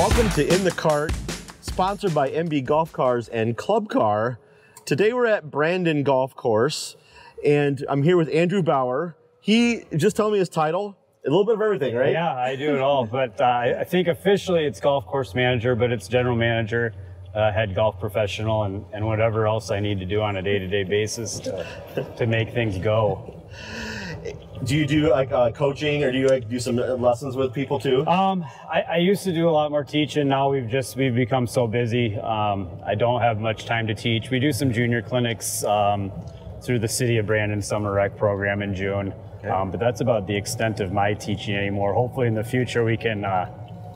Welcome to In the Cart, sponsored by NB Golf Cars and Club Car. Today we're at Brandon Golf Course, and I'm here with Andrew Bauer. He just told me his title. A little bit of everything, right? Yeah, I do it all. But uh, I think officially it's golf course manager, but it's general manager, uh, head golf professional, and, and whatever else I need to do on a day to day basis to, to make things go. Do you do like uh, coaching, or do you like do some lessons with people too? Um, I, I used to do a lot more teaching. Now we've just we've become so busy. Um, I don't have much time to teach. We do some junior clinics um, through the City of Brandon Summer Rec program in June. Um, but that's about the extent of my teaching anymore. Hopefully, in the future, we can uh,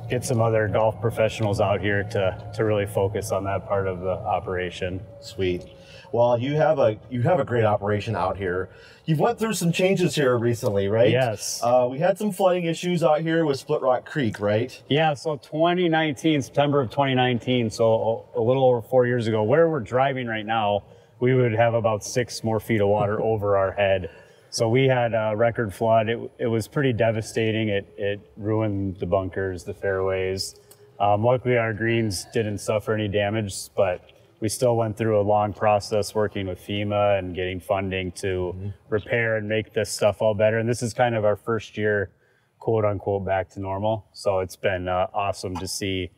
get some other golf professionals out here to, to really focus on that part of the operation. Sweet. Well, you have a you have a great operation out here. You've went through some changes here recently, right? Yes. Uh, we had some flooding issues out here with Splitrock Creek, right? Yeah. So 2019, September of 2019, so a, little over four years ago, where we're driving right now, we would have about six more feet of water over our head. So we had a record flood. It, it was pretty devastating. It, it ruined the bunkers, the fairways. Um, luckily, our greens didn't suffer any damage, but we still went through a long process working with FEMA and getting funding to mm-hmm. repair and make this stuff all better. And this is kind of our first year, quote unquote, back to normal. So it's been uh, awesome to see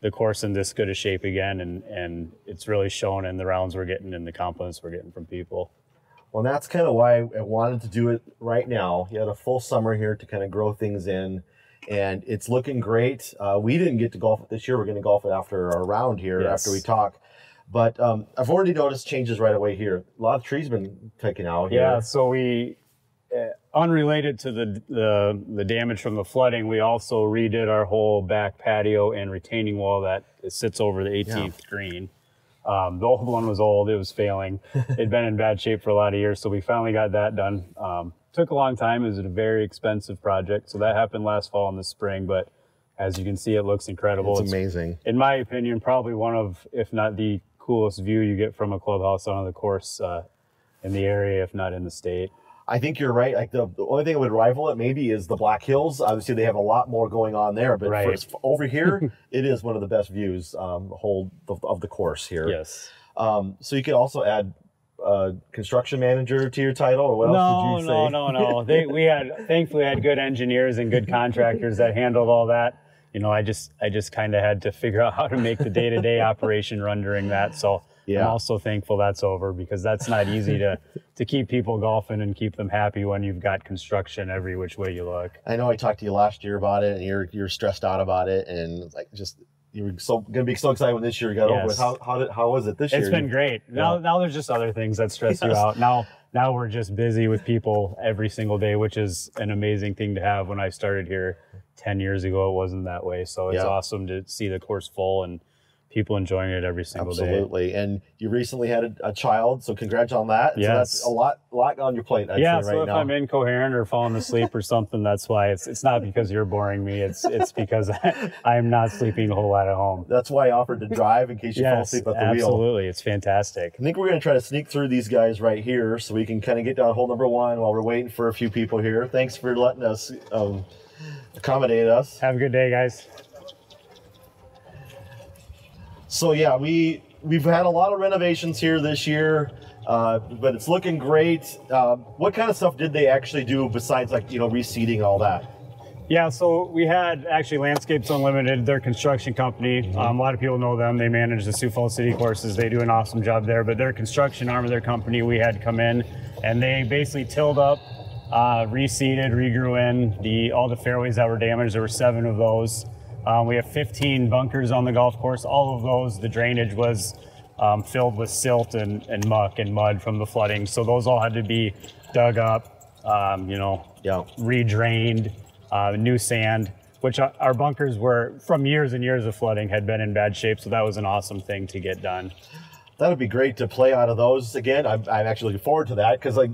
the course in this good a shape again. And, and it's really shown in the rounds we're getting and the compliments we're getting from people. Well, that's kind of why I wanted to do it right now. You had a full summer here to kind of grow things in, and it's looking great. Uh, we didn't get to golf it this year. We're going to golf it after our round here, yes. after we talk. But um, I've already noticed changes right away here. A lot of trees been taken out here. Yeah, so we, uh, unrelated to the, the, the damage from the flooding, we also redid our whole back patio and retaining wall that sits over the 18th yeah. green. Um, the old one was old; it was failing. It'd been in bad shape for a lot of years, so we finally got that done. Um, took a long time. It was a very expensive project, so that happened last fall and the spring. But as you can see, it looks incredible. It's, it's amazing. In my opinion, probably one of, if not the coolest view you get from a clubhouse on the course uh, in the area, if not in the state. I think you're right. Like the, the, only thing that would rival it maybe is the Black Hills. Obviously, they have a lot more going on there, but right. for, over here, it is one of the best views um, whole of, of, the course here. Yes. Um, so you could also add uh, construction manager to your title, or what no, else did you say? No, no, no, They, we had thankfully had good engineers and good contractors that handled all that. You know, I just I just kind of had to figure out how to make the day to day operation run during that. So yeah. I'm also thankful that's over because that's not easy to to keep people golfing and keep them happy when you've got construction every which way you look. I know I talked to you last year about it, and you're you're stressed out about it, and like just you were so going to be so excited when this year got yes. over with. How how did how was it this year? It's been great. Yeah. Now now there's just other things that stress yes. you out. Now now we're just busy with people every single day, which is an amazing thing to have. When I started here ten years ago, it wasn't that way. So it's yeah. awesome to see the course full and people enjoying it every single Absolutely. day. Absolutely. And you recently had a, a, child, so congrats on that. Yes. So that's a lot, lot on your plate. Yeah. so right if now. I'm incoherent or falling asleep or something, that's why it's, it's not because you're boring me. It's, it's because I, am not sleeping a whole lot at home. That's why I offered to drive in case you yes, fall asleep at the absolutely. wheel. Absolutely. It's fantastic. I think we're going to try to sneak through these guys right here so we can kind of get down hole number one while we're waiting for a few people here. Thanks for letting us um, accommodate us. Have a good day, guys. So yeah, we we've had a lot of renovations here this year, uh, but it's looking great. Uh, what kind of stuff did they actually do besides like you know reseeding all that? Yeah, so we had actually Landscapes Unlimited, their construction company. Mm-hmm. Um, a lot of people know them. They manage the Sioux Falls City courses. They do an awesome job there. But their construction arm of their company, we had come in, and they basically tilled up, uh, reseeded, regrew in the all the fairways that were damaged. There were seven of those. Um, we have 15 bunkers on the golf course. All of those, the drainage was um, filled with silt and, and, muck and mud from the flooding. So those all had to be dug up, um, you know, yeah. redrained, uh, new sand, which our bunkers were from years and years of flooding had been in bad shape. So that was an awesome thing to get done that would be great to play out of those again. I'm, I'm actually looking forward to that because like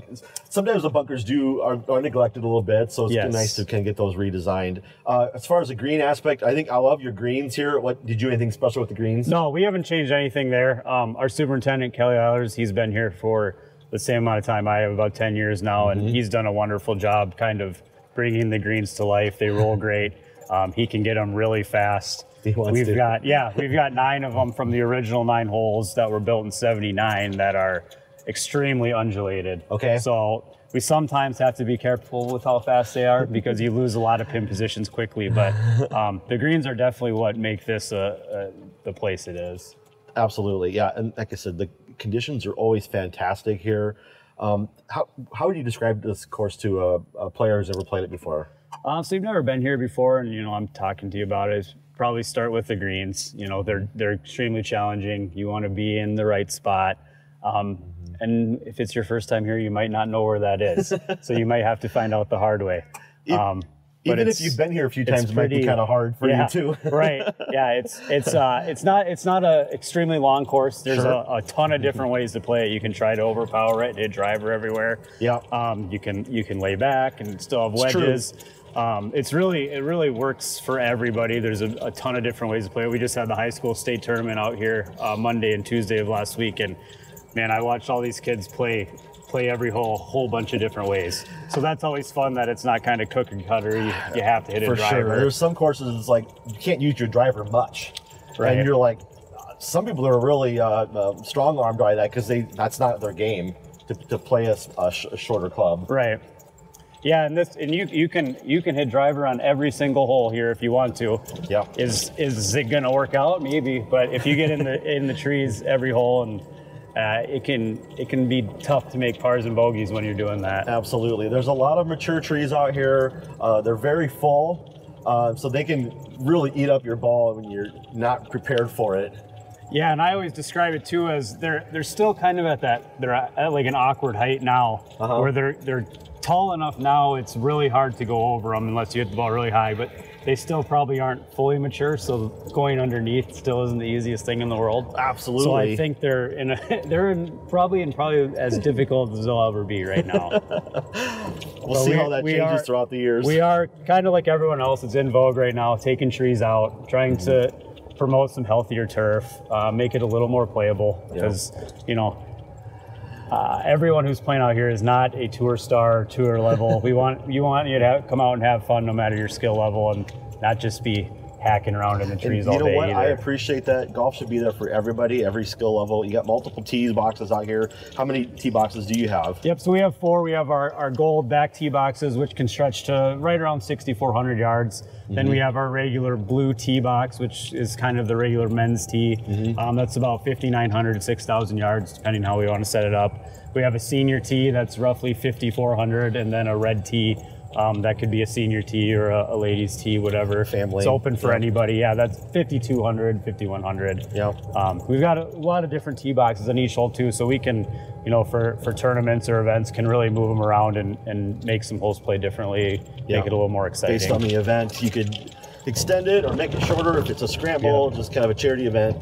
sometimes the bunkers do are, are, neglected a little bit, so it's yes. nice to kind of get those redesigned. Uh, as far as the green aspect, I think I love your greens here. What did you do anything special with the greens? No, we haven't changed anything there. Um, our superintendent Kelly Eilers, he's been here for the same amount of time I have, about ten years now, mm-hmm. and he's done a wonderful job, kind of bringing the greens to life. They roll great. Um, he can get them really fast. He wants we've to. got yeah, we've got nine of them from the original nine holes that were built in '79 that are extremely undulated. Okay. So we sometimes have to be careful with how fast they are because you lose a lot of pin positions quickly. But um, the greens are definitely what make this a, a, the place it is. Absolutely, yeah. And like I said, the conditions are always fantastic here. Um, how how would you describe this course to a, a player who's never played it before? Um, so you've never been here before, and you know I'm talking to you about it. Probably start with the greens. You know they're they're extremely challenging. You want to be in the right spot, um, and if it's your first time here, you might not know where that is. so you might have to find out the hard way. Um, but Even if you've been here a few times, it might be kind of hard for yeah, you too. right. Yeah, it's it's uh it's not it's not a extremely long course. There's Sure. a, a ton of different ways to play it. You can try to overpower it, hit driver everywhere. Yeah. Um, you can you can lay back and still have wedges. Um, it's really it really works for everybody. There's a, a ton of different ways to play it. We just had the high school state tournament out here uh, Monday and Tuesday of last week, and man, I watched all these kids play play every whole whole bunch of different ways. So that's always fun. That it's not kind of cookie cutter. You, you have to hit for a driver. sure. There's some courses it's like you can't use your driver much, Right. and you're like, some people are really uh, uh, strong armed by that because they that's not their game to, to play a, a sh- a shorter club. Right. Yeah, and this and you you can you can hit driver on every single hole here if you want to. Yeah. Is is it gonna work out? Maybe, but if you get in the in the trees every hole and uh, it can it can be tough to make pars and bogeys when you're doing that. Absolutely. There's a lot of mature trees out here. Uh, they're very full, uh, so they can really eat up your ball when you're not prepared for it. Yeah, and I always describe it too as they're they're still kind of at that they're at like an awkward height now, Uh-huh. where they're they're tall enough now. It's really hard to go over them unless you hit the ball really high, but they still probably aren't fully mature. So going underneath still isn't the easiest thing in the world. Absolutely. So I think they're in a, they're in probably in probably as difficult as they'll ever be right now. We'll But see we- how that changes are- throughout the years. We are kind of like everyone else. It's in vogue right now, taking trees out, trying to promote some healthier turf, uh, make it a little more playable. Because you know, uh, everyone who's playing out here is not a tour star, tour level. we want you want you to have, come out and have fun, no matter your skill level, and not just be hacking around in the And trees you all know day what? I appreciate that. Golf should be there for everybody, every skill level. You got multiple tee boxes out here. How many tee boxes do you have? Yep, so we have four. We have our, our gold back tee boxes, which can stretch to right around 6,400 yards. Then we have our regular blue tee box, which is kind of the regular men's tee. Um, that's about 5,900 to 6,000 yards, depending how we want to set it up. We have a senior tee that's roughly 5,400, and then a red tee. Um, that could be a senior tee or a, a ladies tee, whatever. Family. It's open for Yeah. anybody. Yeah, that's 5,200, 5,100. Yeah. Um, we've got a lot of different tee boxes in each hole too, so we can, you know, for, for tournaments or events, can really move them around and, and make some holes play differently, Yeah. make it a little more exciting. Based on the event, you could extend it or make it shorter if it's a scramble, just kind of a charity event.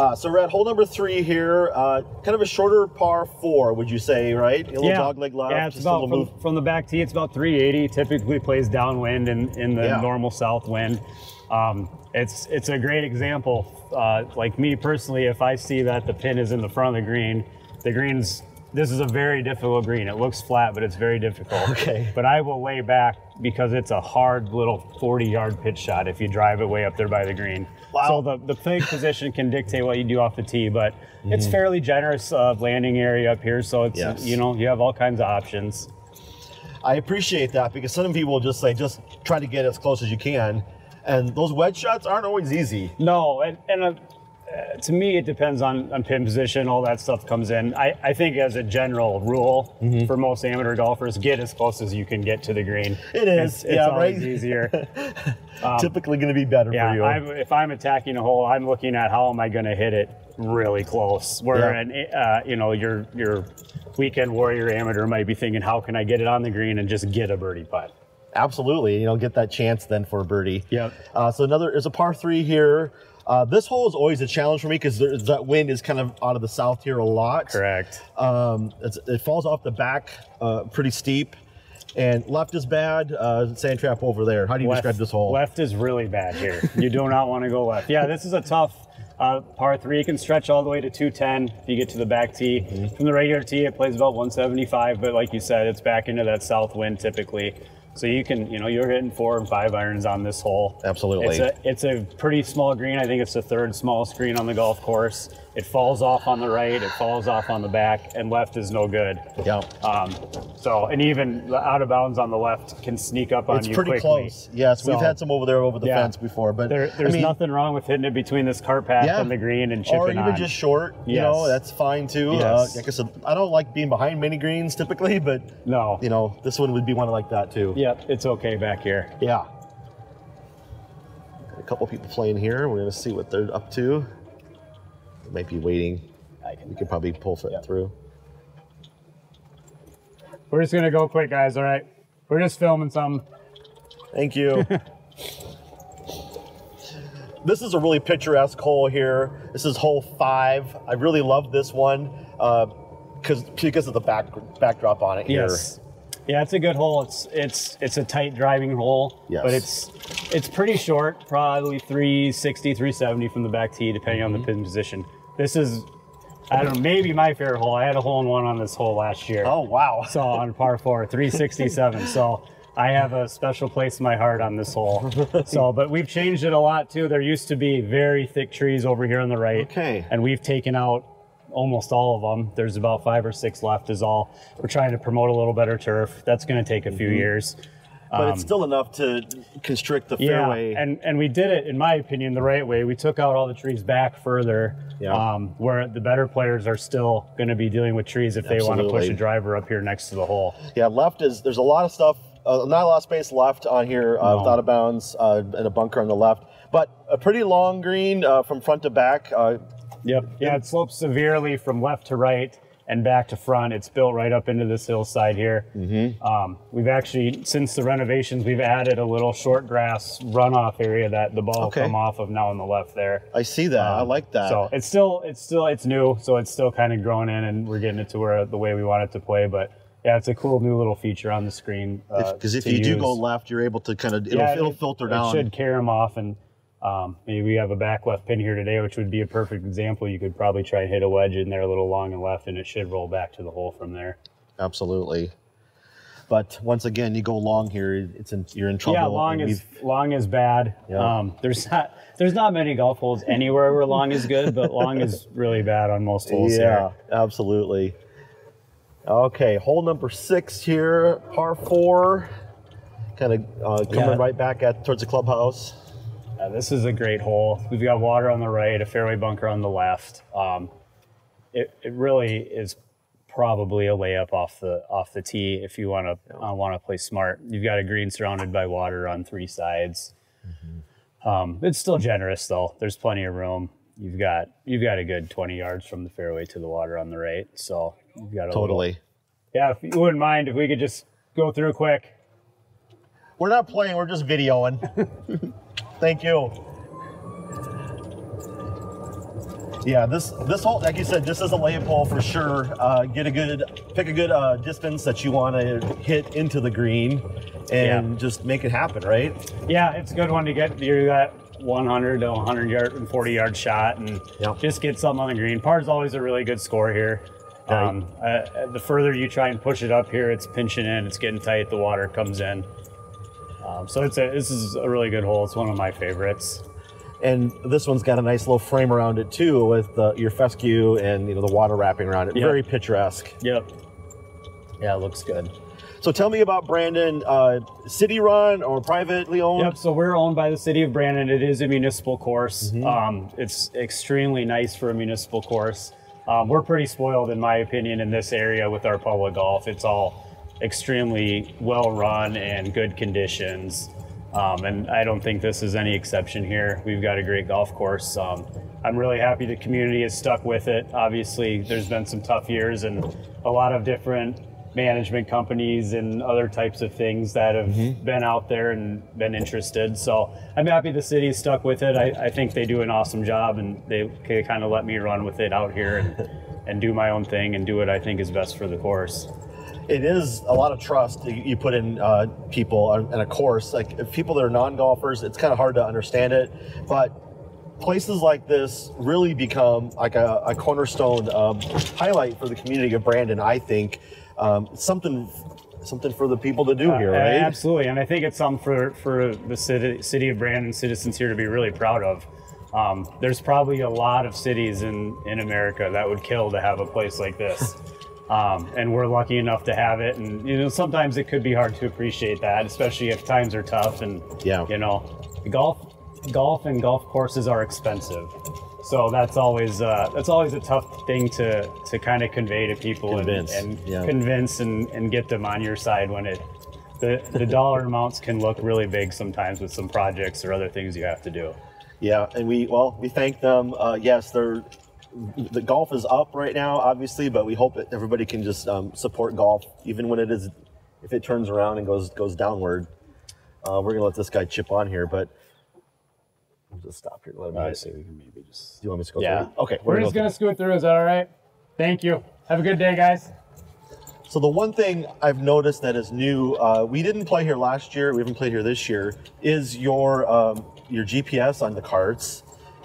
Uh, so we're at hole number three here. Uh, kind of a shorter par four, would you say, right? A little dog leg left, Yeah, it's about from, from the back tee. It's about 380. Typically plays downwind in, in the Yeah. normal south wind. Um, it's it's a great example. Uh, like me personally, if I see that the pin is in the front of the green, the green's this is a very difficult green. It looks flat, but it's very difficult. Okay. But I will lay back because it's a hard little 40 yard pitch shot if you drive it way up there by the green. Wow. So the, the flag position can dictate what you do off the tee, but it's Mm-hmm. fairly generous uh, landing area up here. So it's, Yes. you know, you have all kinds of options. I appreciate that because some people will just say, just try to get as close as you can. And those wedge shots aren't always easy. No, and, and uh, uh, to me, it depends on, on pin position. All that stuff comes in. I, I think, as a general rule, Mm-hmm. for most amateur golfers, get as close as you can get to the green. It is, It's, it's yeah, always right? easier. Typically going to be better Um, Yeah, for you. I'm, if I'm attacking a hole, I'm looking at how am I going to hit it really close. Where Yeah. an, uh, you know your your weekend warrior amateur might be thinking, how can I get it on the green and just get a birdie putt? Absolutely, you know, get that chance then for a birdie. Yep. Uh, so another is a par three here. Uh, this hole is always a challenge for me because that wind is kind of out of the south here a lot. Correct. Um, it's, it falls off the back uh, pretty steep, and left is bad. Uh, sand trap over there. How do you describe this hole? Left is really bad here. You do not want to go left. Yeah, this is a tough uh, par three. You can stretch all the way to 210 if you get to the back tee. Mm-hmm. From the regular tee, it plays about 175, but like you said, it's back into that south wind typically. So you can, you know, you're hitting four and five irons on this hole. Absolutely. It's a, it's a pretty small green. I think it's the third smallest green on the golf course. It falls off on the right, it falls off on the back, and left is no good. Yeah. Um, so, and even the out of bounds on the left can sneak up on It's you It's pretty quickly. close. Yes, we've had some over there over the Yeah. fence before, but There, there's I mean, nothing wrong with hitting it between this cart path Yeah. and the green and chipping or even on. just short. You know, that's fine too. Yes. Uh, like I said, I don't like being behind many greens typically, but no. you know, this one would be one like that too. Yep, it's okay back here. Yeah. A couple people playing here. We're gonna see what they're up to. They might be waiting. I can We could probably pull it Yeah. through. We're just gonna go quick, guys. All right, we're just filming some. Thank you. this is a really picturesque hole here. This is hole five. I really love this one uh, because because of the back backdrop on it here. Yes. Yeah, it's a good hole. It's it's it's a tight driving hole, Yes. but it's it's pretty short, probably 360, 370 from the back tee, depending on the pin position. This is, I don't know, maybe my favorite hole. I had a hole in one on this hole last year. Oh wow. So on par four, 367. so I have a special place in my heart on this hole. so, but we've changed it a lot too. There used to be very thick trees over here on the right. Okay. And we've taken out almost all of them. There's about five or six left is all. We're trying to promote a little better turf. That's going to take a few mm-hmm. years. But it's still enough to constrict the Um, Yeah, fairway. and and we did it, in my opinion, the right way. We took out all the trees back further, Yeah. um, where the better players are still going to be dealing with trees if they want to push a driver up here next to the hole. Yeah, left is there's a lot of stuff, uh, not a lot of space left on here uh, No. with out of bounds uh, and a bunker on the left, but a pretty long green uh, from front to back. Uh, Yep. Yeah, it slopes severely from left to right and back to front. It's built right up into this hillside here. Mm-hmm. Um, we've actually, since the renovations, we've added a little short grass runoff area that the ball Okay. will come off of now on the left there. I see that. I like that. Um, So it's still, it's still, it's new, so it's still kind of growing in, and we're getting it to where the way we want it to play. But yeah, it's a cool new little feature on the screen. Because if, to you do go left, you're able to kind of it'll, Yeah, it'll it- filter it down. should carry them off, and um, maybe we have a back left pin here today, which would be a perfect example. You could probably try and hit a wedge in there a little long and left, and it should roll back to the hole from there. Absolutely. But once again, you go long here, it's in, you're in trouble. yeah, long is long is bad. Yeah. Um, there's not there's not many golf holes anywhere where long is good, but long is really bad on most holes here. yeah, here. absolutely. Okay, hole number six here, par four, kind of uh, coming Yeah. right back at towards the clubhouse. Uh, this is a great hole. We've got water on the right, a fairway bunker on the left. Um, it, it really is probably a layup off the off the tee if you want to uh, want to play smart. You've got a green surrounded by water on three sides. Um, it's still generous though. There's plenty of room. You've got you've got a good 20 yards from the fairway to the water on the right. So you've got a little- Totally. yeah, if you wouldn't mind if we could just go through quick. We're not playing, we're just videoing. Thank you. Yeah, this this hole, like you said, this is a layup hole for sure. Uh, get a good, pick a good uh, distance that you want to hit into the green, and Yeah. just make it happen, right? Yeah, it's a good one to get. You that 100 to 100 yard and 40 yard shot, and just get something on the green. Par is always a really good score here. Right. Um, uh, the further you try and push it up here, it's pinching in, it's getting tight, the water comes in. Um, so it's a this is a really good hole. It's one of my favorites. And this one's got a nice little frame around it too, with the, your fescue and you know the water wrapping around it. Yep. Very picturesque. Yep. Yeah, it looks good. So tell me about Brandon. Uh, city run or privately owned? Yep. So we're owned by the city of Brandon. It is a municipal course. Um, it's extremely nice for a municipal course. Um, we're pretty spoiled, in my opinion, in this area with our public golf. It's all extremely well run and good conditions. Um, and I don't think this is any exception here. We've got a great golf course. Um, I'm really happy the community has stuck with it. Obviously, there's been some tough years and a lot of different management companies and other types of things that have been out there and been interested. So I'm happy the city's stuck with it. I, I think they do an awesome job and they, they kind of let me run with it out here and, and do my own thing and do what I think is best for the course. It is a lot of trust you you put in uh, people and a course. Like if people that are non-golfers, it's kind of hard to understand it, but places like this really become like a, a cornerstone um, highlight for the community of Brandon. I think um, something something for the people to do here, Uh, right? Absolutely, and I think it's something for for the city, city of Brandon citizens here to be really proud of. Um, there's probably a lot of cities in in America that would kill to have a place like this, um, and we're lucky enough to have it. And you know, sometimes it could be hard to appreciate that, especially if times are tough. And Yeah. you know, golf, golf, and golf courses are expensive. So that's always uh, that's always a tough thing to to kind of convey to people and, Convince, and yeah. convince and, and get them on your side when it the the dollar amounts can look really big sometimes with some projects or other things you have to do. Yeah, and we well we thank them. Uh, yes, they're the golf is up right now, obviously, but we hope that everybody can just um, support golf, even when it is if it turns around and goes goes downward. Uh, we're gonna let this guy chip on here, but I'll just stop here. Let him. I do say we can maybe just. Do you want me to go? Yeah. through? Okay. We're gonna just go gonna scoot through. Is that all right? Thank you. Have a good day, guys. So the one thing I've noticed that is new, uh, we didn't play here last year. We haven't played here this year. Is your um, your GPS on the carts,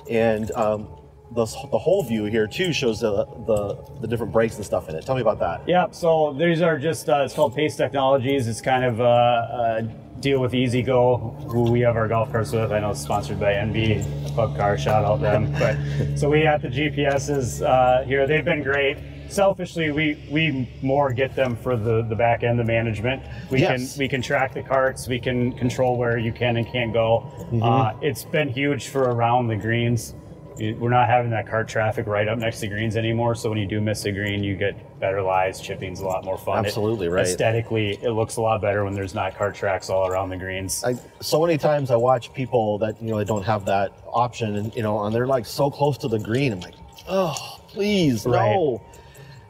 and um, the the whole view here too shows the, the the different breaks and stuff in it. Tell me about that. Yeah, so these are just, uh, it's called Pace Technologies. It's kind of uh, a deal with E-Z-GO, who we have our golf carts with. I know it's sponsored by NB Club Car, shout out them. But so we have the GPSs uh, here. They've been great. Selfishly, we, we more get them for the, the back end, the management. We Yes. can we can track the carts. We can control where you can and can't go. Uh, it's been huge for around the greens. You- We're not having that cart traffic right up next to greens anymore. So when you do miss a green, you get better lies. Chipping's a lot more fun. It- Absolutely, right. Aesthetically, it looks a lot better when there's not cart tracks all around the greens. I, so many times I watch people that you know they don't have that option, and you know, and they're like so close to the green. I'm like, oh, please, no.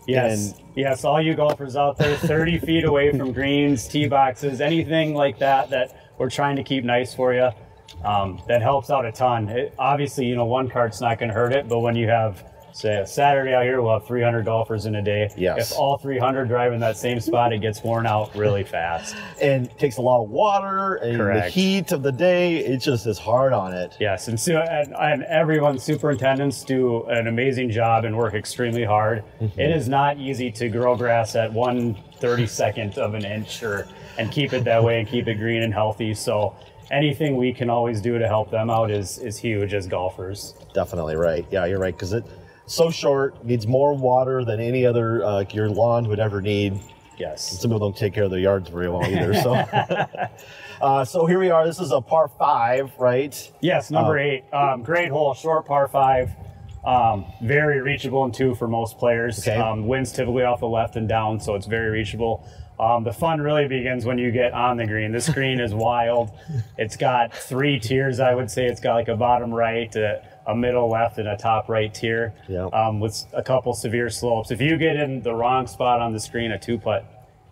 Yes. yes, all you golfers out there, 30 feet away from greens, tee boxes, anything like that that we're trying to keep nice for you. Um, that helps out a ton. It, obviously, you know, one cart's not going to hurt it, but when you have, say, a Saturday out here, we'll have 300 golfers in a day. Yes. If all 300 drive in that same spot, it gets worn out really fast. And it takes a lot of water and the heat of the day. It just is hard on it. Yes, and, so, and, and everyone, superintendents do an amazing job and work extremely hard. It is not easy to grow grass at one thirty second of an inch or and keep it that way and keep it green and healthy. So anything we can always do to help them out is is huge as golfers. Definitely right. Yeah, you're right. Because it so short needs more water than any other uh, your lawn would ever need. Yes. Some people don't take care of their yards very well either. So, uh, so here we are. This is a par five, right? Yes, number eight. Um, great hole, short par five. Um, very reachable in two for most players. Okay. Um, winds typically off the left and down, so it's very reachable. Um, the fun really begins when you get on the green. This green is wild. It's got three tiers, I would say. It's got like a bottom right, a, a middle left, and a top right tier Yeah. um, with a couple severe slopes. If you get in the wrong spot on the screen, a two putt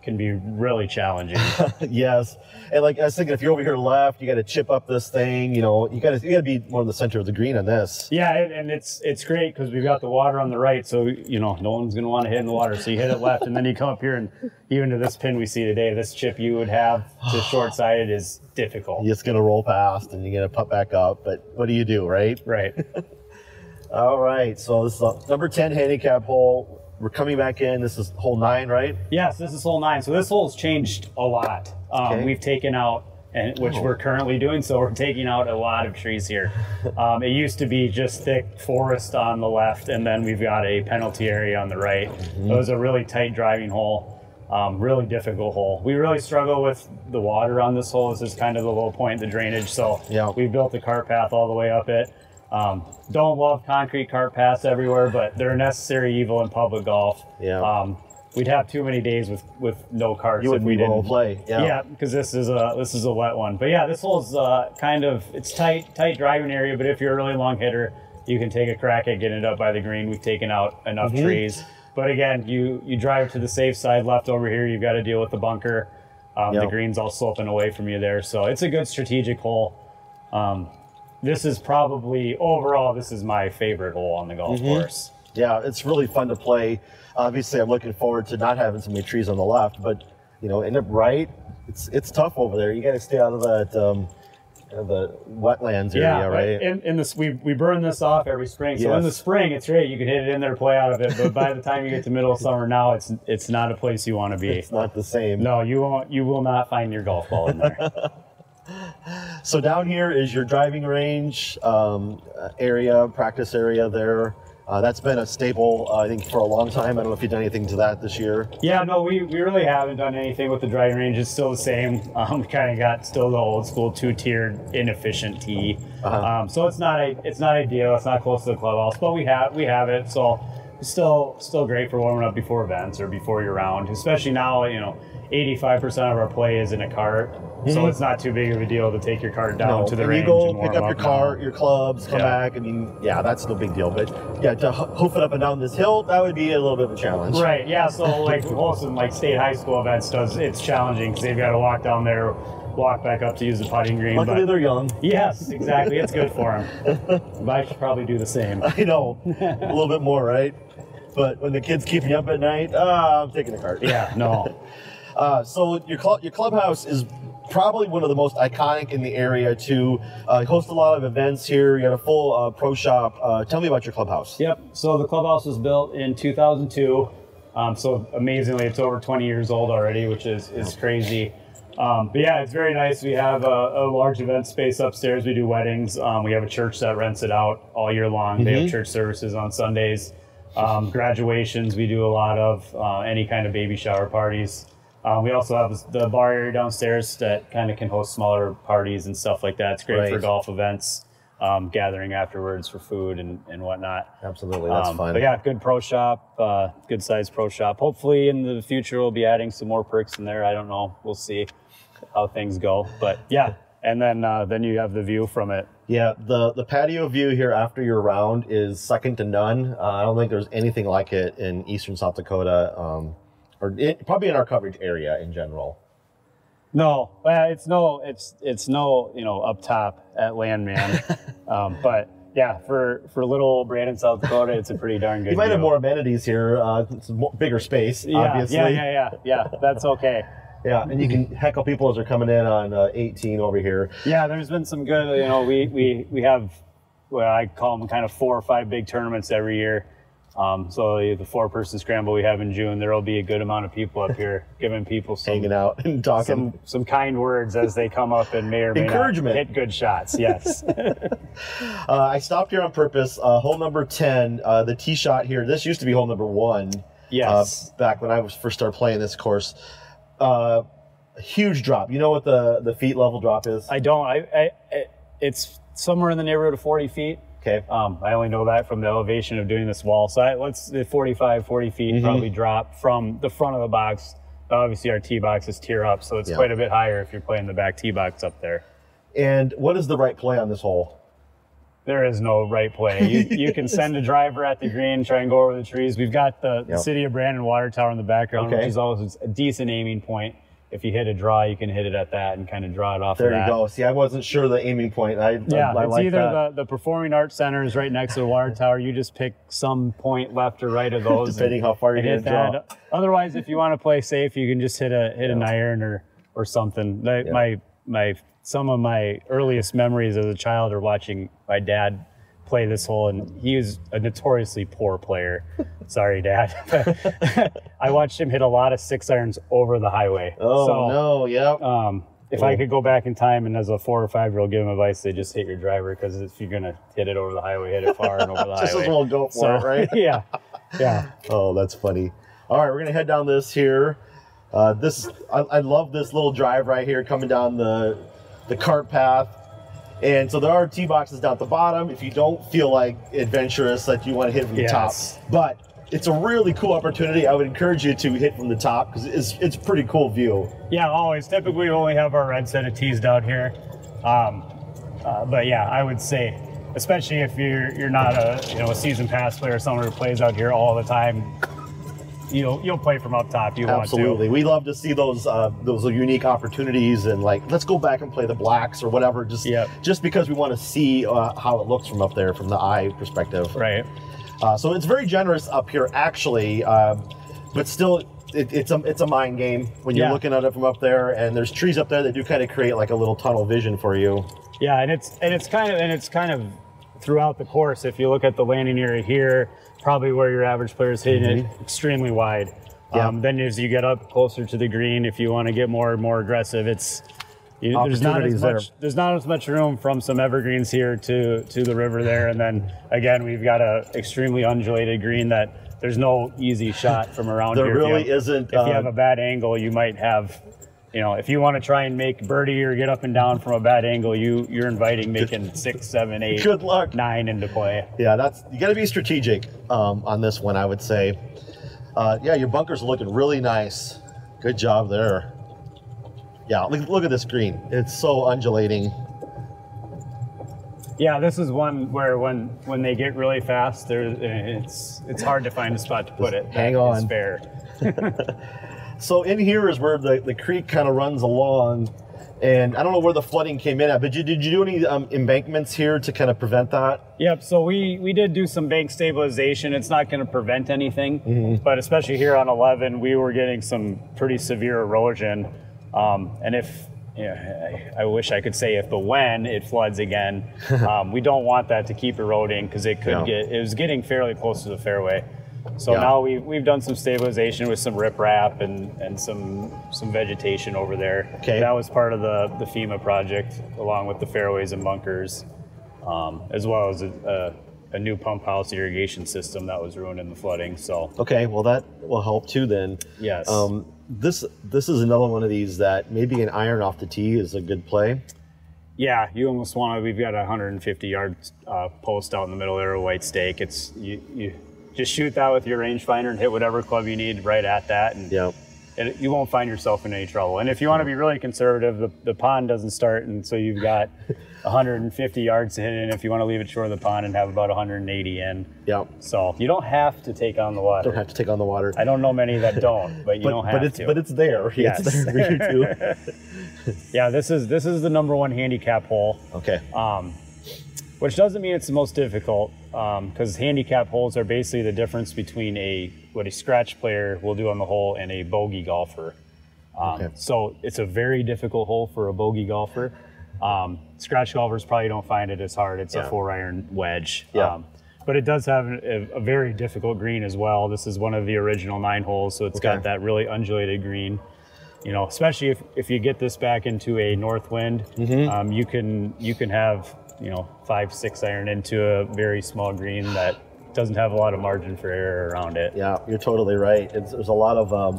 can be really challenging. yes. And like I was thinking, if you're over here left, you got to chip up this thing. You know, you got to you got to be more in the center of the green on this. Yeah, and, and it's it's great because we've got the water on the right, so you know no one's gonna want to hit in the water. So you hit it left, and then you come up here and even to this pin we see today, this chip you would have to short sided is difficult. It's gonna roll past, and you're gonna put back up. But what do you do, right? Right. All right. So this is number ten handicap hole. We're coming back in. This is hole nine, right? yes, this is hole nine. So this hole's changed a lot. Um, Okay. We've taken out. And, which Oh. we're currently doing, so we're taking out a lot of trees here. Um, it used to be just thick forest on the left, and then we've got a penalty area on the right. Mm-hmm. It was a really tight driving hole. Um, really difficult hole. We really struggle with the water on this hole. This is kind of the low point, the drainage. So Yeah. we built the cart path all the way up it. Um, don't love concrete cart paths everywhere, but they're a necessary evil in public golf. Yeah. Um, we'd have too many days with, with no carts if we didn't play. Yeah. yeah, because this is a this is a wet one. But yeah, this hole's uh, kind of it's tight tight driving area. But if you're a really long hitter, you can take a crack at getting it up by the green. We've taken out enough Mm-hmm. trees. But again, you you drive to the safe side left over here. You've got to deal with the bunker. Um, The green's all sloping away from you there, so it's a good strategic hole. Um, this is probably overall this is my favorite hole on the golf Mm-hmm. course. Yeah, it's really fun to play. Obviously, I'm looking forward to not having so many trees on the left, but you know, in the right, it's it's tough over there. You got to stay out of that. Um, the wetlands Yeah, area, right? In, in this, we we burn this off every spring. So in the spring, it's great. You can hit it in there, play out of it. But by the time you get to middle of summer, now it's it's not a place you want to be. it's not the same. No, you won't. You will not find your golf ball in there. So down here is your driving range um, area, practice area there. Uh, that's been a staple, uh, I think, for a long time. I don't know if you've done anything to that this year. yeah, no, we, we really haven't done anything with the driving range. It's still the same. Um, we kind of got still the old school two tiered inefficient tee. Uh-huh. Um, so it's not a it's not ideal. It's not close to the clubhouse, but we have we have it. So it's still still great for warming up before events or before you're round. Especially now, you know, 85% of our play is in a cart, so it's not too big of a deal to take your cart down Mm-hmm. No, to the and range you go and pick up your now. car, your clubs, come Yeah. back. I mean, yeah, that's no big deal. But yeah, to ho- hoof it up and down this hill, that would be a little bit of a challenge. Right. Yeah. So like Holston, like state high school events does, it's challenging because they've got to walk down there, walk back up to use the putting green. Luckily, but- they're young. yes, exactly. It's good for them. but I should probably do the same. I know, a little bit more, right? But when the kids keep you up at night, ah, I'm taking the cart. Yeah. No. Uh, so your cl- your clubhouse is probably one of the most iconic in the area too. Uh, host a lot of events here. You got a full uh, pro shop. Uh, tell me about your clubhouse. Yep. So the clubhouse was built in 2002. Um, so amazingly, it's over 20 years old already, which is is crazy. Um, but yeah, it's very nice. We have a, a large event space upstairs. We do weddings. Um, we have a church that rents it out all year long. They have church services on Sundays. Um, graduations, we do a lot of uh, any kind of baby shower parties. Um, we also have the bar area downstairs that kind of can host smaller parties and stuff like that. It's great for golf events, um, gathering afterwards for food and, and whatnot. Absolutely, that's Um, fun. But yeah, good pro shop, uh, good size pro shop. Hopefully, in the future, we'll be adding some more perks in there. I don't know. We'll see how things go. But yeah, and then uh, then you have the view from it. Yeah, the the patio view here after your round is second to none. Uh, I don't think there's anything like it in eastern South Dakota, um, or it, probably in our coverage area in general. No, well, it's no, it's it's no, you know, up top at Landman. um, but yeah, for for little Brandon, South Dakota, it's a pretty darn good. You might have more amenities here. Uh, bigger space, Yeah, obviously. yeah, yeah, yeah, yeah. That's okay. Yeah, and you can heckle people as they're coming in on uh, 18 over here. Yeah, there's been some good. You know, we we we have what I call them kind of four or five big tournaments every year. Um, so the four person scramble we have in June, there will be a good amount of people up here giving people some hanging out and talking. some some kind words as they come up and may or may Encouragement. not hit good shots. Yes. Uh, I stopped here on purpose. Uh, hole number 10, uh, the tee shot here. This used to be hole number one. Yes. Uh, back when I was first started playing this course. Uh, a huge drop. You know what the, the feet level drop is? I don't. I, I, I it's somewhere in the neighborhood of 40 feet. Okay. Um, I only know that from the elevation of doing this wall. So I, let's the 45, 40 feet probably drop from the front of the box. Obviously, our tee box is tier up, so it's Yeah. quite a bit higher if you're playing the back tee box up there. And what is the right play on this hole? There is no right play. You, you can send a driver at the green, try and go over the trees. We've got the, the Yep. city of Brandon water tower in the background, Okay. which is always a decent aiming point. If you hit a draw, you can hit it at that and kind of draw it off There of you go. See, I wasn't sure the aiming point. I, Yeah, I, I it's like either that. the, the Performing Arts Center is right next to the water tower. You just pick some point left or right of those. Depending and- how far and hit draw. that. Otherwise, if you want to play safe, you can just hit a hit an iron or or something. Like Yeah. My my some of my earliest memories as a child are watching my dad play this hole, and he was a notoriously poor player. Sorry, Dad. I watched him hit a lot of six irons over the highway. Oh, So, no. Yep. um, if I could go back in time and as a four or five year old give him advice, they just hit your driver because if you're gonna hit it over the highway, hit it far and over the Just highway. as well go for So, it, right? yeah, yeah. Oh, that's funny. All right, we're gonna head down this here. Uh, this I, I love this little drive right here coming down the the cart path. And so there are tee boxes down at the bottom if you don't feel like adventurous that you want to hit from the Yes. top. But it's a really cool opportunity. I would encourage you to hit from the top because it's it's a pretty cool view. Yeah, always. Typically, we only have our red set of tees down here. Um, uh, but yeah, I would say, especially if you're you're not a you know a season pass player, someone who plays out here all the time, you'll you'll play from up top. You Absolutely, we love to see those uh, those unique opportunities and like let's go back and play the blacks or whatever. Just Yep. just because we want to see uh, how it looks from up there from the eye perspective. Right. Uh, so it's very generous up here, actually, um, but still it, it's a it's a mind game when you're Yeah. looking at it from up there, and there's trees up there that do kind of create like a little tunnel vision for you. Yeah, and it's and it's kind of and it's kind of throughout the course. If you look at the landing area here, probably where your average player is hitting it extremely wide. Mm-hmm. Yeah. Um, then as you get up closer to the green, if you want to get more and more aggressive, it's you, there's not as Opportunities there. much there's not as much room from some evergreens here to to the river there, and then again we've got a extremely undulated green that there's no easy shot from around There here. If you really isn't, If you uh, have a bad angle, you might have. You know, if you want to try and make birdie or get up and down from a bad angle, you you're inviting making six, seven, eight, Good luck. nine into play. Yeah, that's you got to be strategic um, on this one. I would say. Uh, yeah, your bunkers are looking really nice. Good job there. Yeah, look, look at this green. It's so undulating. Yeah, this is one where when when they get really fast, there it's it's hard to find a spot to put it. hang that is on. fair. So in here is where the, the creek kind of runs along, and I don't know where the flooding came in at, but you, did you do any um, embankments here to kind of prevent that? Yep. So we we did do some bank stabilization. It's not going to prevent anything, but especially here on 11, we were getting some pretty severe erosion. Um, and if yeah, I, I wish I could say if, but when it floods again, um, we don't want that to keep eroding because it could Yeah. get. It was getting fairly close to the fairway. So Yeah. now we've, we've done some stabilization with some riprap and and some some vegetation over there. Okay. That was part of the the FEMA project along with the fairways and bunkers um, as well as a, a, a new pump house irrigation system that was ruined in the flooding. So Okay, well that will help too then. yes, Um, this this is another one of these that maybe an iron off the tee is a good play. yeah, you almost want to. We've got a 150 yard uh, post out in the middle there, a white stake. It's you, you just shoot that with your rangefinder and hit whatever club you need right at that, and Yeah. it, you won't find yourself in any trouble. And if you want to be really conservative, the, the pond doesn't start, and so you've got 150 yards to hit in. If you want to leave it short of the pond and have about 180 in, Yeah. so you don't have to take on the water. Don't have to take on the water. I don't know many that don't, but you but, don't have but it's to. but it's there. Yes. It's there for you too. yeah, this is this is the number one handicap hole, Okay. um, which doesn't mean it's the most difficult, because handicap holes are basically the difference between a what a scratch player will do on the hole and a bogey golfer. Um, Okay. So it's a very difficult hole for a bogey golfer. Um, scratch golfers probably don't find it as hard. It's Yeah. a four iron wedge. Yeah. Um, but it does have a, a very difficult green as well. This is one of the original nine holes, so it's Okay. got that really undulated green. You know, especially if, if you get this back into a north wind, Mm-hmm. um, you can you can have you know five six iron into a very small green that doesn't have a lot of margin for error around it. Yeah, you're totally right. It's, there's a lot of um,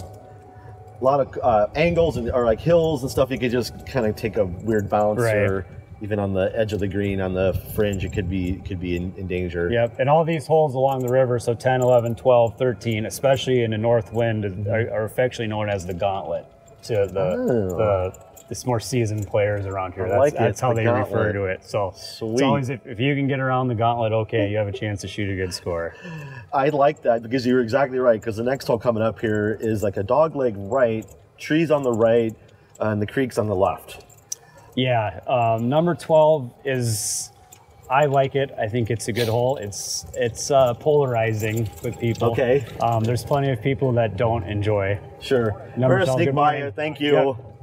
a lot of uh, angles and or like hills and stuff. You could just kind of take a weird bounce, Right. or even on the edge of the green on the fringe, it could be could be in, in danger. Yep, and all these holes along the river, so 10, 11, 12, 13, especially in the north wind, are, are affectionately known as the gauntlet to the, Oh. the this more seasoned players around here. I That's, like it, that's how the they refer to it. So Sweet. it's always if, if you can get around the gauntlet, okay, you have a chance to shoot a good score. I like that because you're exactly right. Because the next hole coming up here is like a dog leg right, trees on the right, and the creek's on the left. Yeah, um, number 12 is. I like it. I think it's a good hole. It's it's uh, polarizing with people. Okay. Um, there's plenty of people that don't enjoy Sure. Number We're gonna 12, sneak by you. Thank you. Yep.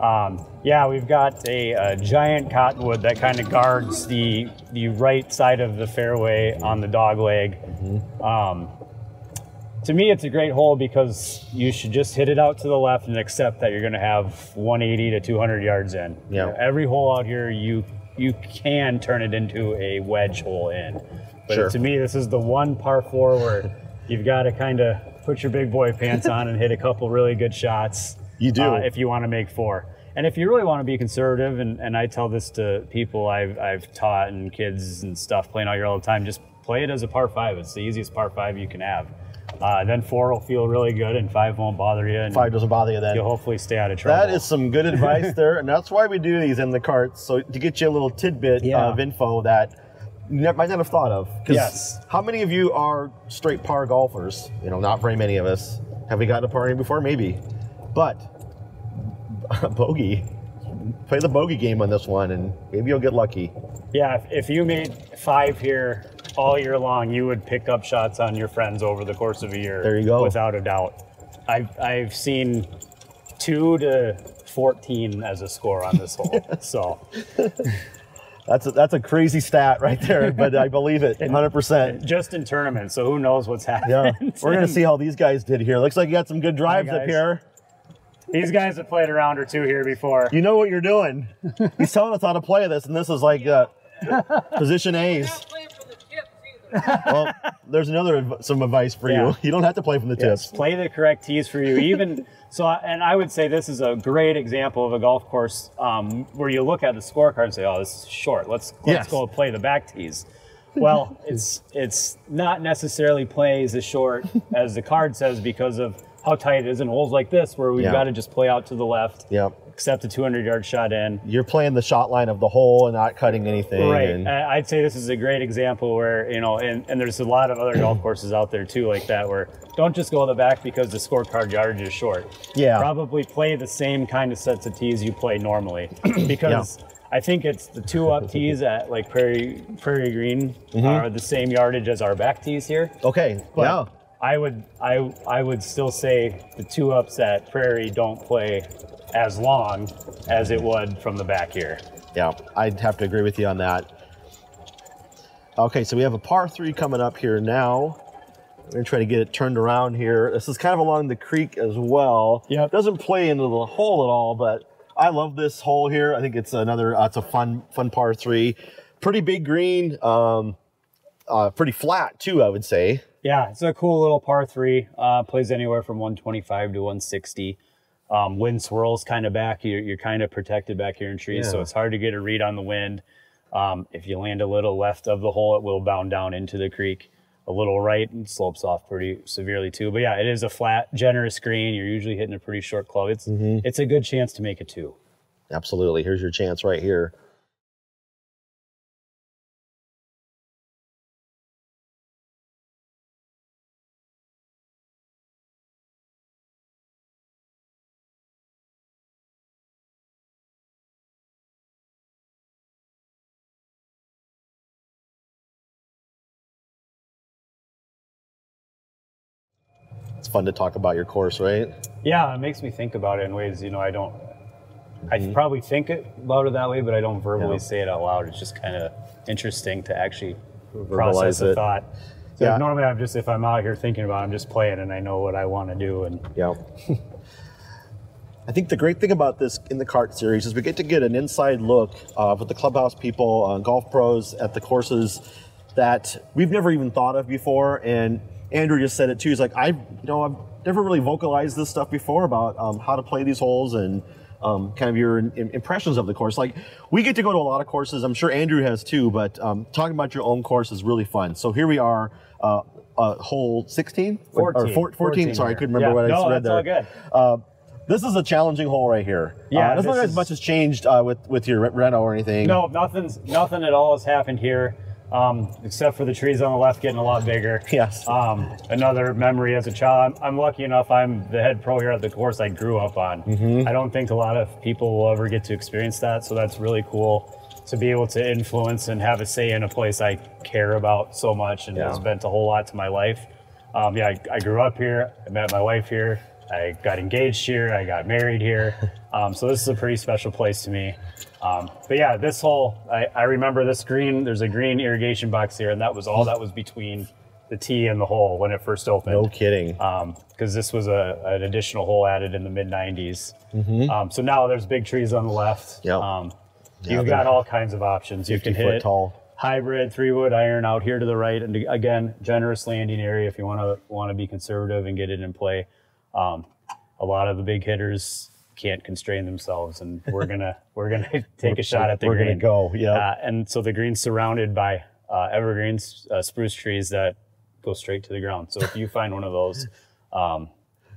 Um, yeah, we've got a, a giant cottonwood that kind of guards the the right side of the fairway on the dog leg. Um, to me, it's a great hole because you should just hit it out to the left and accept that you're going to have 180 to 200 yards in. Yeah. every hole out here, you you can turn it into a wedge hole in. But Sure. to me, this is the one par four where you've got to kind of put your big boy pants on and hit a couple really good shots. You do. uh, if you want to make four. And if you really want to be conservative, and, and I tell this to people I've, I've taught and kids and stuff playing out here all the time, just play it as a par five. It's the easiest par five you can have. Uh, then four will feel really good, and five won't bother you, and Five doesn't bother you then. you'll hopefully stay out of trouble. That is some good advice there, and that's why we do these in the carts. So to get you a little tidbit Yeah. of info that you ne- might not have thought of. 'Cause Yes. How many of you are straight par golfers? You know, not very many of us. Have we gotten a party before? Maybe, but bogey. Play the bogey game on this one, and maybe you'll get lucky. Yeah, if, if you made five here all year long, you would pick up shots on your friends over the course of a year. There you go. Without a doubt. I've I've seen two to fourteen as a score on this hole. so That's a, that's a crazy stat right there, but I believe it 100%. just in tournaments, so who knows what's Yeah, we're gonna see how these guys did here. Looks like you got some good drives up here. These guys have played a round or two here before. You know what you're doing. He's telling us how to play this, and this is like uh, position A's. play for the tips either. Well, there's another some advice for Yeah. you. You don't have to play from the Yes, tips. play the correct tees for you. Even so, and I would say this is a great example of a golf course um, where you look at the scorecard and say, "Oh, this is short. Let's let's Yes. go play the back tees." Well, it's it's not necessarily plays as short as the card says because of how tight it is in holes like this where we've Yeah. got to just play out to the left, Yep. accept a 200 yard shot in. You're playing the shot line of the hole and not cutting anything. Right. and- I'd say this is a great example where, you know, and, and there's a lot of other golf courses out there too like that where don't just go to the back because the scorecard yardage is short. Yeah. Probably play the same kind of sets of tees you play normally because I think it's the two up tees at like Prairie Prairie Green mm-hmm. are the same yardage as our back tees here. okay. But yeah. I would I I would still say the two ups at Prairie don't play as long as it would from the back here. Yeah, I'd have to agree with you on that. Okay, so we have a par three coming up here now. We're gonna try to get it turned around here. This is kind of along the creek as well. Yep. Doesn't play into the hole at all, but I love this hole here. I think it's another. Uh, it's a fun, fun par three. Pretty big green. Um, uh, pretty flat too, I would say. Yeah, it's a cool little par three. Uh, plays anywhere from 125 to 160. Um, wind swirls kind of back. You're, you're kind of protected back here in trees, so it's hard to get a read on the wind. Um, if you land a little left of the hole, it will bound down into the creek. A little right and slopes off pretty severely too. But yeah, it is a flat, generous green. You're usually hitting a pretty short club. It's it's a good chance to make a two. Absolutely. Here's your chance right here. Fun to talk about your course, right? Yeah, it makes me think about it in ways you know I don't. I probably think it it that way, but I don't verbally Mm-hmm. Yeah. say it out loud. It's just kind of interesting to actually Verbalize process a it. thought. So Yeah. normally I'm just if I'm out here thinking about, it, I'm just playing and I know what I want to do. And Yeah. I think the great thing about this in the cart series is we get to get an inside look uh, with the clubhouse people, uh, golf pros at the courses that we've never even thought of before. And Andrew just said it too. He's like, I, you know, I've never really vocalized this stuff before about um, how to play these holes and um, kind of your im- impressions of the course. Like, we get to go to a lot of courses. I'm sure Andrew has too, but um, talking about your own course is really fun. So here we are, uh, uh, hole 16 or, or 14, four- 14. Sorry, I couldn't remember Yeah, what I no, read that's there. all good. Uh, this is a challenging hole right here. Yeah, uh, doesn't look like much has changed uh, with with your reno or anything. no, nothing's nothing at all has happened here, um, except for the trees on the left getting a lot bigger. Yes. Um, another memory as a child. I'm, I'm lucky enough. I'm the head pro here at the course I grew up on. Mm-hmm. I don't think a lot of people will ever get to experience that. So that's really cool to be able to influence and have a say in a place I care about so much and Yeah. has meant a whole lot to my life. Um, yeah, I, I grew up here. I met my wife here. I got engaged here. I got married here. Um, so this is a pretty special place to me. Um, but yeah, this whole, I, I remember this green, there's a green irrigation box here, and that was all that was between the tee and the hole when it first opened. no kidding. Because this was a, an additional hole added in the mid 90s. Mm-hmm. Um, so now there's big trees on the left. Yep. Um, Yeah, you've got all kinds of options. You 50 can hit tall. hybrid three wood iron out here to the right, and again, generous landing area if you want to want to be conservative and get it in play. Um, a lot of the big hitters can't constrain themselves, and we're gonna we're gonna take a shot at the We're green. gonna go. Yeah. Uh, and so the green's surrounded by uh, evergreens, uh, spruce trees that go straight to the ground. So if you find one of those, um,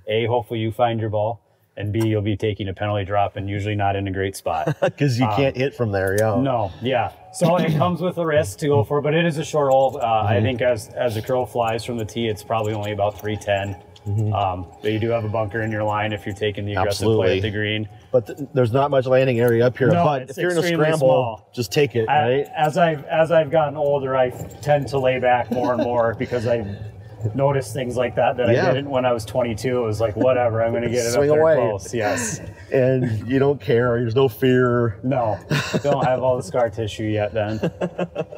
a hopefully you find your ball, and b you'll be taking a penalty drop and usually not in a great spot. Because you can't hit from there. Yeah. No, yeah. So it comes with a risk to go for, but it is a short hole. Uh, Mm-hmm. I think as as the crow flies from the tee, it's probably only about 310. Mm-hmm. Um, but you do have a bunker in your line if you're taking the aggressive Absolutely. play at the green. But th- there's not much landing area up here. No, but if you're in a scramble, small. just take it. I- right. as I've as I've gotten older, I tend to lay back more and more because I notice things like that that Yeah. I didn't when I was 22. It was like, whatever, I'm going to get it Swing up there away. close. Yes. and you don't care. There's no fear. No, don't have all the scar tissue yet then.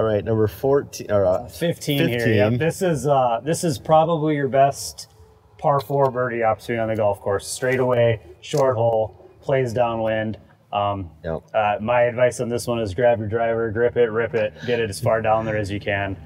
All right, number 14. Or, uh, 15, here. 15. Yep. This is uh, this is probably your best par four birdie opportunity on the golf course. Straight away, short hole, plays downwind. Um, Yep. uh, my advice on this one is grab your driver, grip it, rip it, get it as far down there as you can.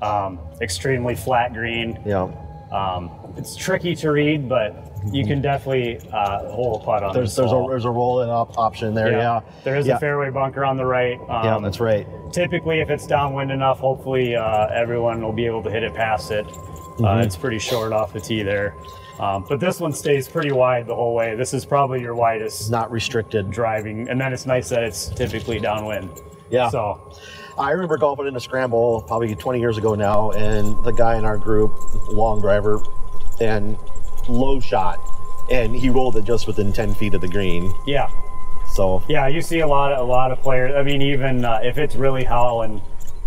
Um, extremely flat green. yeah. Um, it's tricky to read, but you can definitely uh, hole a putt on There's there's a there's a rolling op- option there. Yeah. There is yeah. a fairway bunker on the right. Um, Yeah, that's right. typically if it's downwind enough hopefully uh, everyone will be able to hit it past it Mm-hmm. uh, it's pretty short off the tee there um, but this one stays pretty wide the whole way this is probably your widest Not restricted. driving and then it's nice that it's typically downwind Yeah. so I remember golfing in a scramble probably 20 years ago now, and the guy in our group, long driver, and low shot, and he rolled it just within 10 feet of the green. yeah So yeah you see a lot of a lot of players i mean even uh, if it's really howling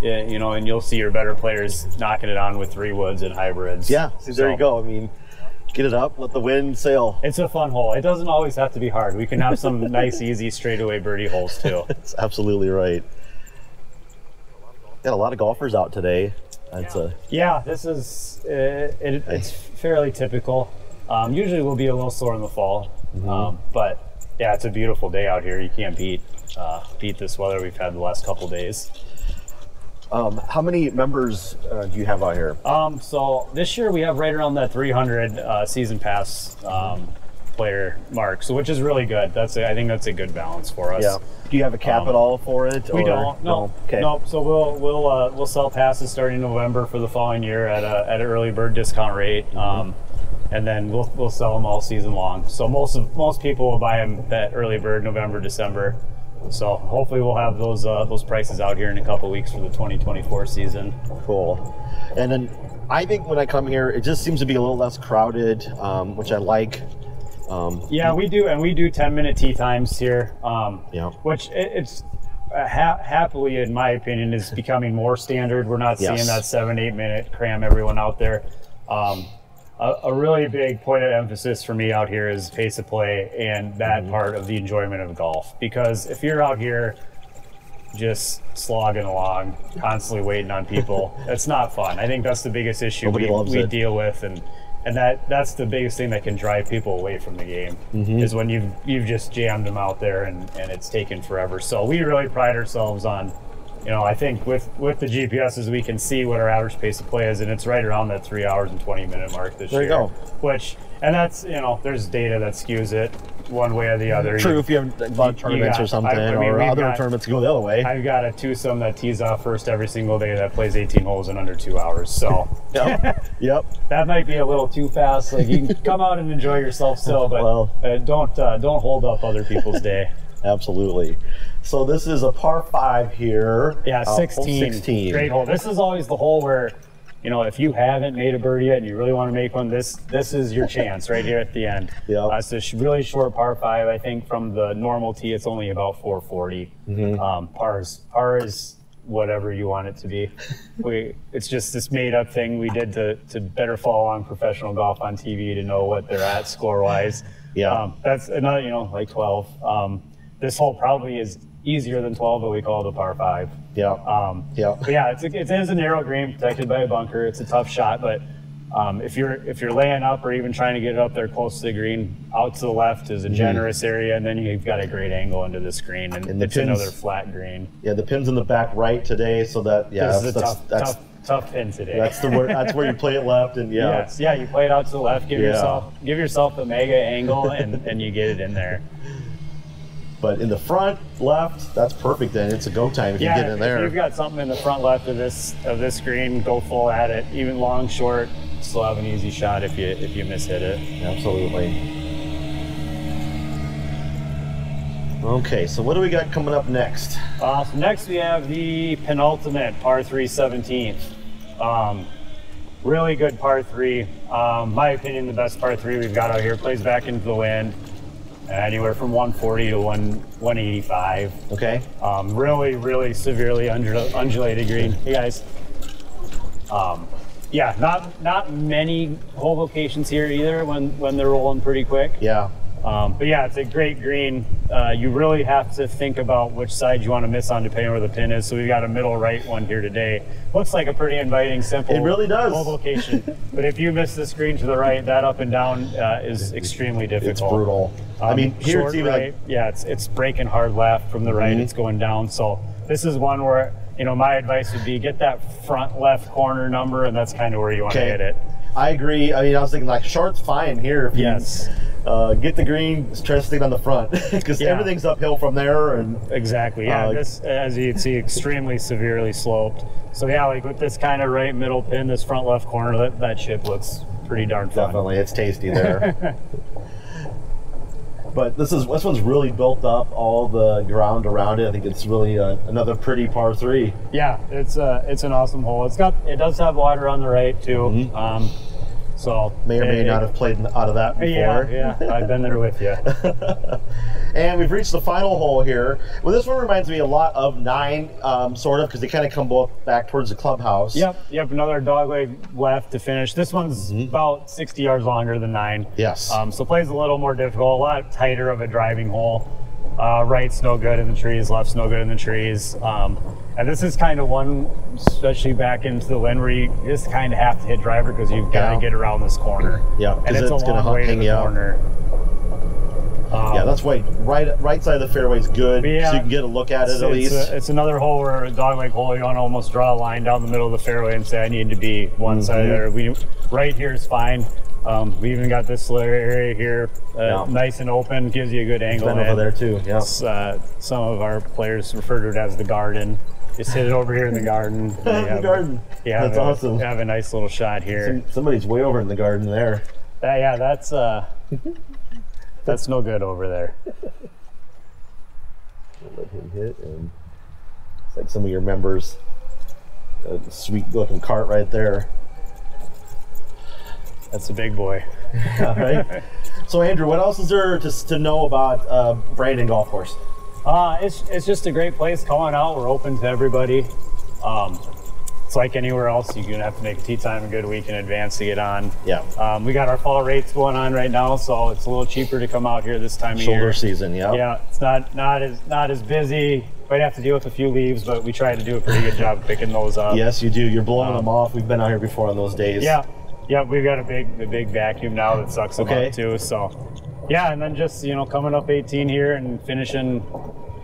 uh, you know and you'll see your better players knocking it on with three woods and hybrids yeah, see, there So- you go. I mean, get it up, let the wind sail. it's a fun hole. It doesn't always have to be hard. We can have some nice, easy straightaway birdie holes too. That's absolutely right. Got a lot of golfers out today. That's a Yeah, this is uh, it, it's fairly typical. Um, usually we'll be a little sore in the fall, um, but yeah, it's a beautiful day out here. You can't beat uh, beat this weather we've had the last couple days. um, how many members uh, do you have out here? Um, so this year we have right around that 300 uh, season pass um, player mark, so which is really good. That's a, I think that's a good balance for us. Yeah. Do you have a cap Um, at all for it? We or- don't. No. Okay. No. So we'll we'll uh, we'll sell passes starting November for the following year at a at an early bird discount rate, Mm-hmm. um, and then we'll we'll sell them all season long. So most of most people will buy them that early bird November December. So hopefully we'll have those uh, those prices out here in a couple weeks for the 2024 season. Cool. And then I think when I come here, it just seems to be a little less crowded, um, which I like. Um, Yeah, we do, and we do 10 minute tee times here. Um, Yeah. Which it, it's uh, ha- happily, in my opinion, is becoming more standard. We're not Yes. seeing that seven, eight minute cram everyone out there. Um, a, a really big point of emphasis for me out here is pace of play and that Mm-hmm. part of the enjoyment of golf. Because if you're out here just slogging along, constantly waiting on people, that's not fun. I think that's the biggest issue Nobody we, we deal with, and and that that's the biggest thing that can drive people away from the game Mm-hmm. is when you've you've just jammed them out there and and it's taken forever. So we really pride ourselves on. You know, I think with with the GPSs we can see what our average pace of play is, and it's right around that three hours and twenty minute mark this There you go. Which, and that's you know, there's data that skews it one way or the other. True, You- if you have a lot of tournaments got- or something, I- I mean, or other got- tournaments go the other way. I've got a twosome that tees off first every single day that plays 18 holes in under two hours. So yep. yep. that might be a little too fast. Like you can come out and enjoy yourself still, but Well- uh, don't uh, don't hold up other people's day. Absolutely. So this is a par five here. Yeah, uh, 16. 16. Great hole. This is always the hole where, you know, if you haven't made a birdie yet and you really want to make one, this this is your chance right here at the end. Yeah. Uh, it's a really short par five. I think from the normal tee, it's only about 440. Mm-hmm. Um, pars par is whatever you want it to be. we it's just this made up thing we did to to better follow on professional golf on TV to know what they're at score wise. Yeah. Um, that's another, you know, like 12. Um, this hole probably is easier than 12, but we call it a par five. Yeah. Um, Yeah. But yeah, it's a, it is a narrow green protected by a bunker. It's a tough shot, but um, if you're if you're laying up or even trying to get it up there close to the green, out to the left is a generous area, and then you've got a great angle into the screen, and, Mm-hmm. And the it's pins- another flat green. yeah, the pin's in the back right today, so that yeah, this that's is a that's, tough, that's, tough, tough pin today. that's the where that's where you play it left, and yeah, Yes, yeah, you play it out to the left, give Yeah. yourself give yourself a mega angle, and, and you get it in there. But in the front left, that's perfect. Then it's a go time if yeah, you get in there. if you've got something in the front left of this of this screen, go full at it. Even long, short, still have an easy shot if you if you miss hit it. Absolutely. Okay, so what do we got coming up next? Uh, so next we have the penultimate par three 17th. Um, really good par three. Um, my opinion, the best par three we've got out here. Plays back into the wind, anywhere from 140 to 1 185. Okay. Um, really, really severely undul- undulated green. Hey guys. Um, Yeah, not not many hole locations here either when when they're rolling pretty quick. Yeah. Um, but yeah, it's a great green. Uh, you really have to think about which side you want to miss on depending where the pin is. So we've got a middle right one here today. Looks like a pretty inviting, simple. It really does. hole location. but if you miss this green to the right, that up and down uh, is extremely difficult. It's brutal. I Um, mean, here short it's even right, like yeah, it's it's breaking hard left from the right. Mhm. It's going down. So this is one where you know my advice would be get that front left corner number, and that's kind of where you want to hit it. I agree. I mean, I was thinking like short's fine here. If you, Yes. Uh, get the green, try to stick on the front because Yeah. everything's uphill from there. And Exactly. Yeah. Uh, this, as you can see, extremely severely sloped. So yeah, like with this kind of right middle pin, this front left corner, that, that chip looks pretty darn fun. definitely, it's tasty there. but this is this one's really built up all the ground around it. I think it's really uh, another pretty par three. Yeah, it's uh, it's an awesome hole. It's got it does have water on the right too. Mhm. Um, so May or may it- not have played out of that before. Yeah, yeah, I've been there with you. and we've reached the final hole here. Well, this one reminds me a lot of nine, um, sort of, because they kind of come both back towards the clubhouse. Yep, yep. Another dog leg left to finish. This one's about 60 yards longer than nine. Mm-hmm. Yes. Um, so plays a little more difficult, a lot tighter of a driving hole. Uh, right's no good in the trees, left's no good in the trees. Um, and this is kind of one, especially back into the wind, where you just kind of have to hit driver because you've got to Yeah. get around this corner. Yeah, and it's, it's a gonna long way to the out. corner. Um, yeah, that's why right right side of the fairway is good, Yeah. so you can get a look at it at least. a- it's another hole where a dog leg hole, you want to almost draw a line down the middle of the fairway and say, I need to be one side Mm-hmm. there. We right here is fine. Um, we even got this little area here, uh, Yeah. nice and open, gives you a good angle. Been over there too. Yeah. Uh, some of our players refer to it as the garden. Just hit it over here in the garden. The garden. Have That's a, awesome. Have a nice little shot here. Some- somebody's way over in the garden there. Uh, yeah, that's uh, that's no good over there. Let him hit, and it's like some of your members. A sweet looking cart right there. That's a big boy. All right. So Andrew, what else is there to, to know about uh, Brandon Golf Course? Uh, it's, it's just a great place calling out. We're open to everybody. Um, it's like anywhere else. You're going to have to make a tee time a good week in advance to get on. Yeah. Um, we got our fall rates going on right now, so it's a little cheaper to come out here this time of Shoulder year. season. Yeah. Yeah, it's not not as not as busy. Might have to deal with a few leaves, but we try to do a pretty good job picking those up. Yes, you do. You're blowing them off. We've been out here before on those days. Yeah, yeah, we've got a big, a big vacuum now that sucks them Okay. up too. So, yeah, and then just you know coming up 18 here and finishing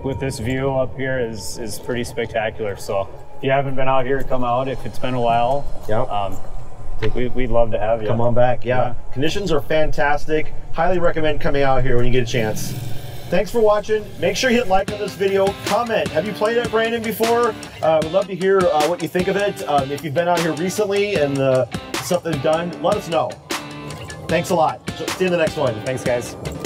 with this view up here is is pretty spectacular. So, if you haven't been out here, come out. If it's been a while, Yeah. um, we, we'd love to have you. Come on back. Yeah. Yeah. Conditions are fantastic. Highly recommend coming out here when you get a chance. Thanks for watching. Make sure you hit like on this video. Comment. Have you played at Brandon before? Uh, we'd love to hear uh, what you think of it. Um, if you've been out here recently and the stuff done, let us know. Thanks a lot. See you in the next one. Thanks, guys.